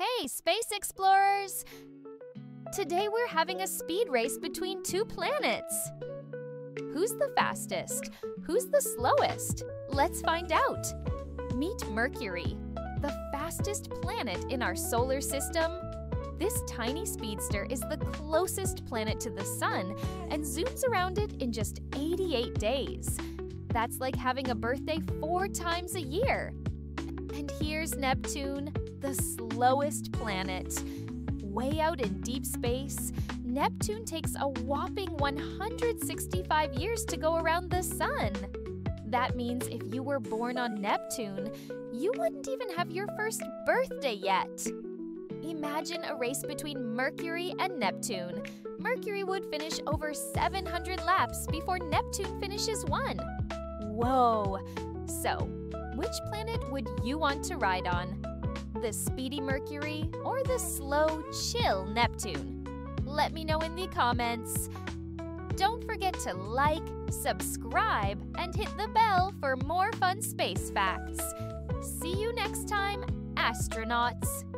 Hey, space explorers! Today we're having a speed race between two planets. Who's the fastest? Who's the slowest? Let's find out. Meet Mercury, the fastest planet in our solar system. This tiny speedster is the closest planet to the Sun and zooms around it in just 88 days. That's like having a birthday four times a year. And here's Neptune, the slowest planet. Way out in deep space, Neptune takes a whopping 165 years to go around the Sun. That means if you were born on Neptune, you wouldn't even have your first birthday yet. Imagine a race between Mercury and Neptune. Mercury would finish over 700 laps before Neptune finishes one. Whoa! So, which planet would you want to ride on? The speedy Mercury or the slow, chill Neptune? Let me know in the comments. Don't forget to like, subscribe, and hit the bell for more fun space facts. See you next time, astronauts!